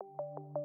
you